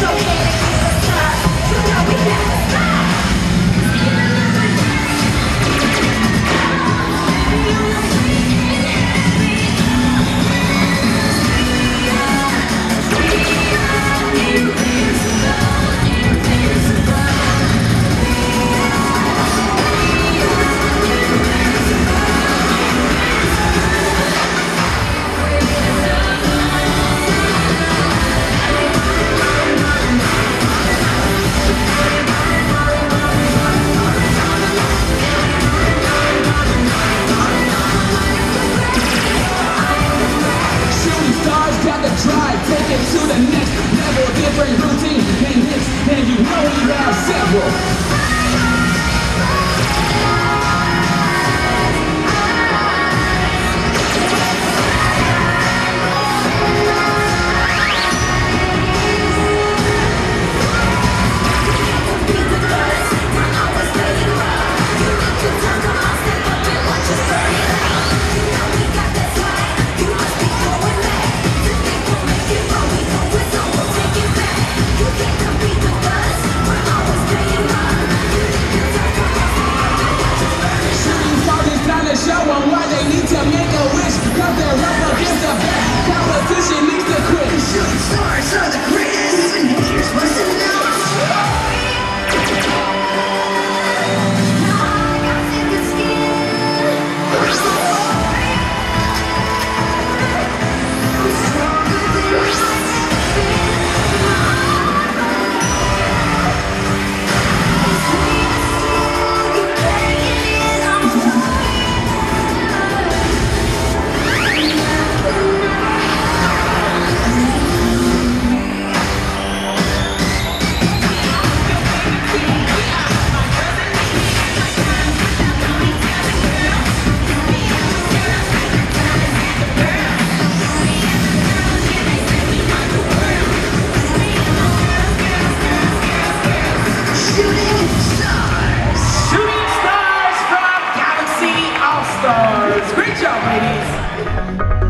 Don't Stars. Great job, ladies.